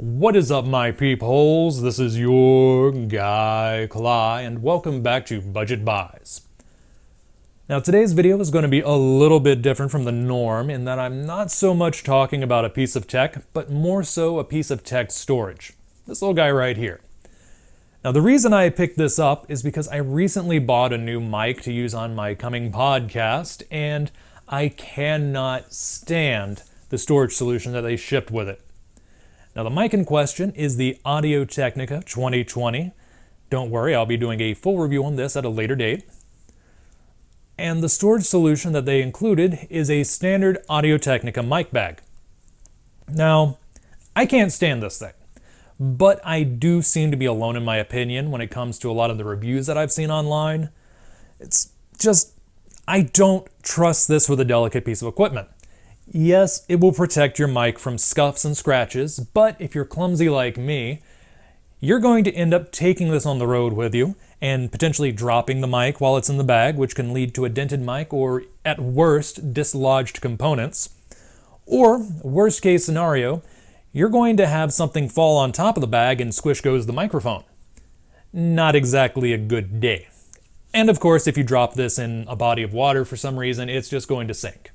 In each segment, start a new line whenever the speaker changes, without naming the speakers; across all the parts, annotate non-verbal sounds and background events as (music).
What is up, my peepholes? This is your guy Cly, and welcome back to Budget Buys. Now, today's video is going to be a little bit different from the norm in that I'm not so much talking about a piece of tech, but more so a piece of tech storage. This little guy right here. Now, the reason I picked this up is because I recently bought a new mic to use on my coming podcast, and I cannot stand the storage solution that they shipped with it. Now, the mic in question is the Audio Technica 2020. Don't worry, I'll be doing a full review on this at a later date. And the storage solution that they included is a standard Audio Technica mic bag. Now, I can't stand this thing, but I do seem to be alone in my opinion when it comes to a lot of the reviews that I've seen online. It's just, I don't trust this with a delicate piece of equipment. Yes, it will protect your mic from scuffs and scratches, but if you're clumsy like me, you're going to end up taking this on the road with you and potentially dropping the mic while it's in the bag, which can lead to a dented mic or, at worst, dislodged components. Or, worst case scenario, you're going to have something fall on top of the bag and squish goes the microphone. Not exactly a good day. And of course, if you drop this in a body of water for some reason, it's just going to sink.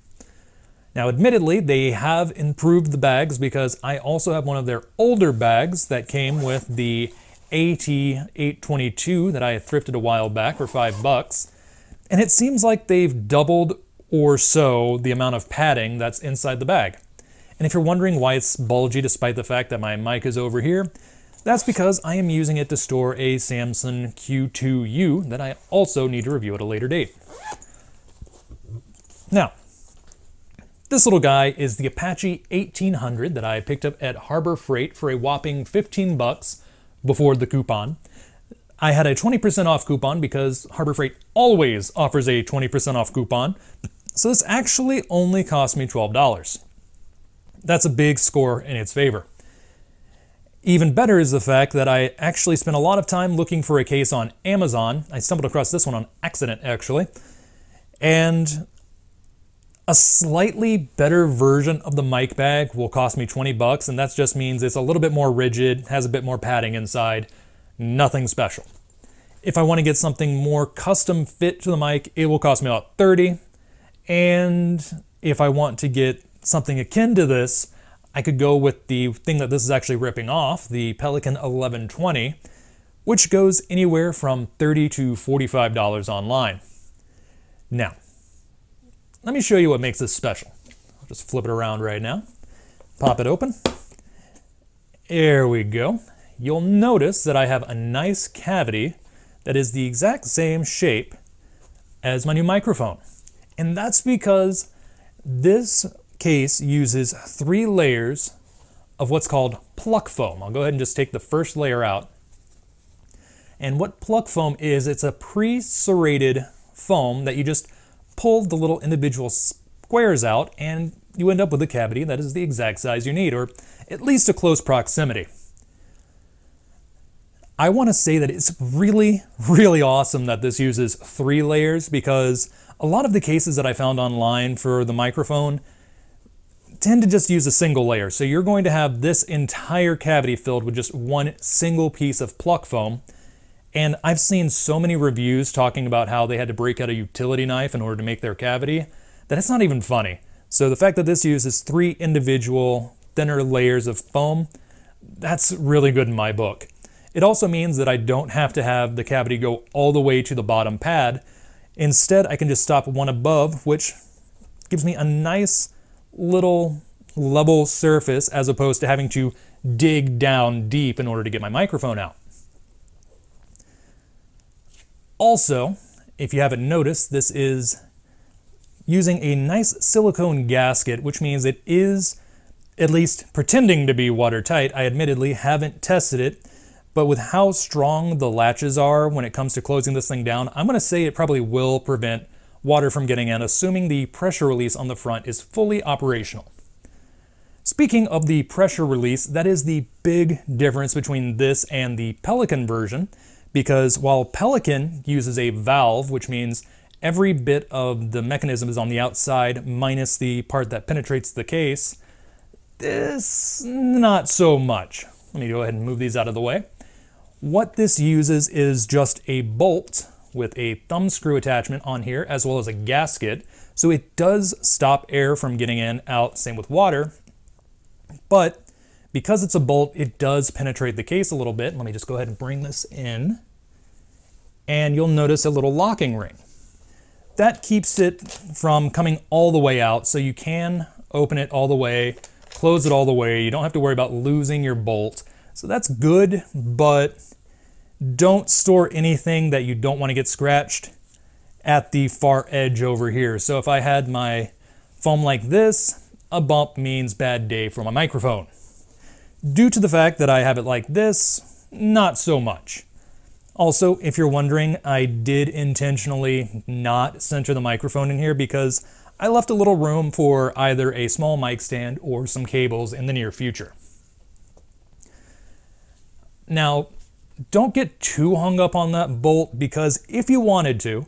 Now, admittedly, they have improved the bags because I also have one of their older bags that came with the AT822 that I thrifted a while back for five bucks. And it seems like they've doubled or so the amount of padding that's inside the bag. And if you're wondering why it's bulgy despite the fact that my mic is over here, that's because I am using it to store a Samson Q2U that I also need to review at a later date. Now, this little guy is the Apache 1800 that I picked up at Harbor Freight for a whopping 15 bucks before the coupon. I had a 20% off coupon because Harbor Freight always offers a 20% off coupon. So this actually only cost me $12. That's a big score in its favor. Even better is the fact that I actually spent a lot of time looking for a case on Amazon. I stumbled across this one on accident, actually. And a slightly better version of the mic bag will cost me 20 bucks, and that just means it's a little bit more rigid, has a bit more padding inside, nothing special. If I want to get something more custom fit to the mic, it will cost me about 30. And if I want to get something akin to this, I could go with the thing that this is actually ripping off, the Pelican 1120, which goes anywhere from 30 to $45 online. Now, let me show you what makes this special. I'll just flip it around right now. Pop it open. There we go. You'll notice that I have a nice cavity that is the exact same shape as my new microphone. And that's because this case uses three layers of what's called pluck foam. I'll go ahead and just take the first layer out. And what pluck foam is, it's a pre-serrated foam that you just pull the little individual squares out and you end up with a cavity that is the exact size you need, or at least a close proximity. I want to say that it's really, really awesome that this uses three layers because a lot of the cases that I found online for the microphone tend to just use a single layer. So you're going to have this entire cavity filled with just one single piece of pluck foam. And I've seen so many reviews talking about how they had to break out a utility knife in order to make their cavity that it's not even funny. So the fact that this uses three individual thinner layers of foam, that's really good in my book. It also means that I don't have to have the cavity go all the way to the bottom pad. Instead, I can just stop one above, which gives me a nice little level surface as opposed to having to dig down deep in order to get my microphone out. Also, if you haven't noticed, this is using a nice silicone gasket, which means it is at least pretending to be watertight. I admittedly haven't tested it, but with how strong the latches are when it comes to closing this thing down, I'm going to say it probably will prevent water from getting in, assuming the pressure release on the front is fully operational. Speaking of the pressure release, that is the big difference between this and the Pelican version because while Pelican uses a valve, which means every bit of the mechanism is on the outside minus the part that penetrates the case, this not so much. Let me go ahead and move these out of the way. What this uses is just a bolt with a thumb screw attachment on here, as well as a gasket. So it does stop air from getting in, out, same with water. But because it's a bolt, it does penetrate the case a little bit. Let me just go ahead and bring this in. And you'll notice a little locking ring. That keeps it from coming all the way out, so you can open it all the way, close it all the way. You don't have to worry about losing your bolt. So that's good, but don't store anything that you don't want to get scratched at the far edge over here. So if I had my foam like this, a bump means bad day for my microphone. Due to the fact that I have it like this, not so much. Also, if you're wondering, I did intentionally not center the microphone in here because I left a little room for either a small mic stand or some cables in the near future. Now, don't get too hung up on that bolt because if you wanted to,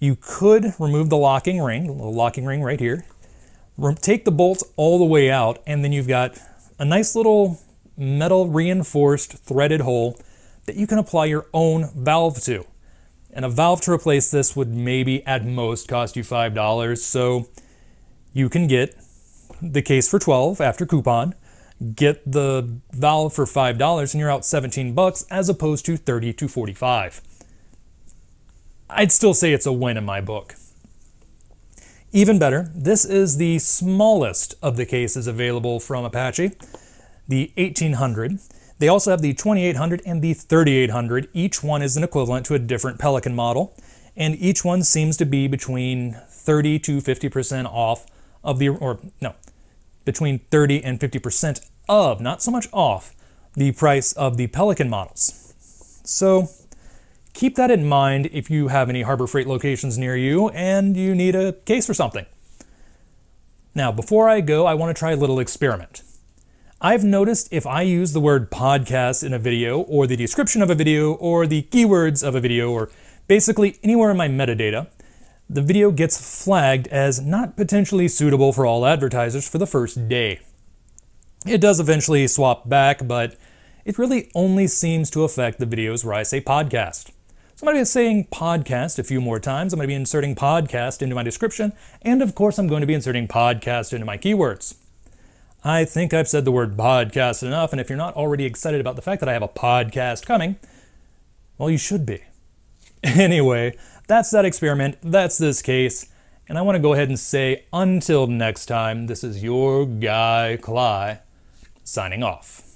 you could remove the locking ring, the locking ring right here, take the bolts all the way out, and then you've got a nice little metal reinforced threaded hole that you can apply your own valve to. And a valve to replace this would maybe at most cost you $5. So you can get the case for 12 after coupon, get the valve for $5 and you're out 17 bucks as opposed to 30 to 45. I'd still say it's a win in my book. Even better, this is the smallest of the cases available from Apache, the 1800. They also have the 2800 and the 3800. Each one is an equivalent to a different Pelican model, and each one seems to be between 30 to 50% off of the, or no, between 30 and 50% of, not so much off, the price of the Pelican models. So keep that in mind if you have any Harbor Freight locations near you and you need a case for something. Now, before I go, I want to try a little experiment. I've noticed if I use the word podcast in a video, or the description of a video, or the keywords of a video, or basically anywhere in my metadata, the video gets flagged as not potentially suitable for all advertisers for the first day. It does eventually swap back, but it really only seems to affect the videos where I say podcast. So I'm going to be saying podcast a few more times. I'm going to be inserting podcast into my description, and of course, I'm going to be inserting podcast into my keywords. I think I've said the word podcast enough, and if you're not already excited about the fact that I have a podcast coming, well, you should be. (laughs) Anyway, that's that experiment, that's this case, and I want to go ahead and say until next time, this is your guy, Cly, signing off.